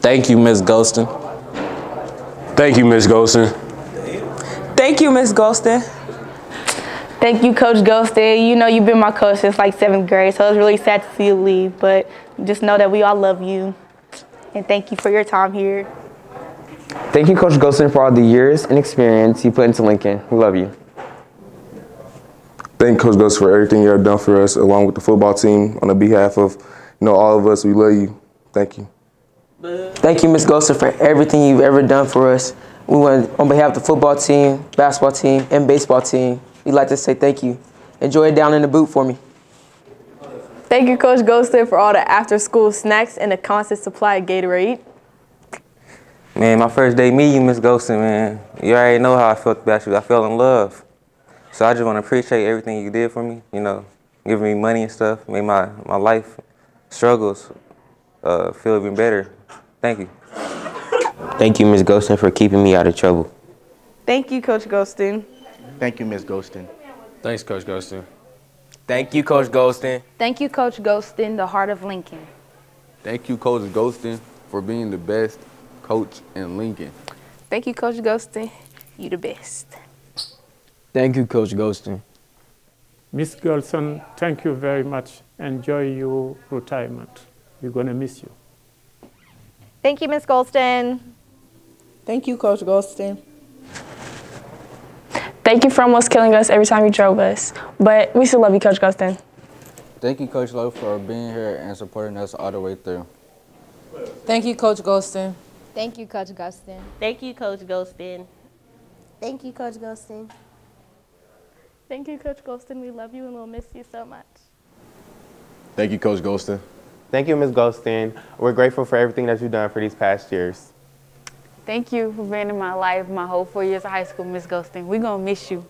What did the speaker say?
Thank you, Ms. Golston. Thank you, Ms. Golston. Thank you, Ms. Golston. Thank you, Coach Golston. You know you've been my coach since like seventh grade, so it's really sad to see you leave. But just know that we all love you, and thank you for your time here. Thank you, Coach Golston, for all the years and experience you put into Lincoln. We love you. Thank you, Coach Gus for everything you have done for us, along with the football team. On the behalf of, you know, all of us, we love you. Thank you. Thank you, Ms. Golston, for everything you've ever done for us. We want, on behalf of the football team, basketball team, and baseball team, we'd like to say thank you. Enjoy it down in the boot for me. Thank you, Coach Golston, for all the after-school snacks and the constant supply of Gatorade. Man, my first day meeting you, Miss Golston, man, you already know how I felt about you. I fell in love. So I just want to appreciate everything you did for me, you know, giving me money and stuff, made my, my life struggles uh, feel even better. Thank you. Thank you, Ms. Golston, for keeping me out of trouble. Thank you, Coach Golston. Thank you, Ms. Golston. Thanks, Coach Golston. Thank you, Coach Golston. Thank you, Coach Golston, the heart of Lincoln. Thank you, Coach Golston, for being the best coach in Lincoln. Thank you, Coach Golston. You the best. Thank you, Coach Golston. Miss Golston, thank you very much. Enjoy your retirement. We're going to miss you. Thank you, Ms. Golston. Thank you, Coach Golston. Thank you for almost killing us every time you drove us, but we still love you, Coach Golston. Thank you, Coach Lowe, for being here and supporting us all the way through. Thank you, Coach Golston. Thank you, Coach Golston. Thank you, Coach Golston. Thank you, Coach Golston. Thank you, Coach Golston. We love you and we'll miss you so much. Thank you, Coach Golston. Thank you, Ms. Golston. We're grateful for everything that you've done for these past years. Thank you for being in my life my whole four years of high school, Ms. Golston. We're going to miss you.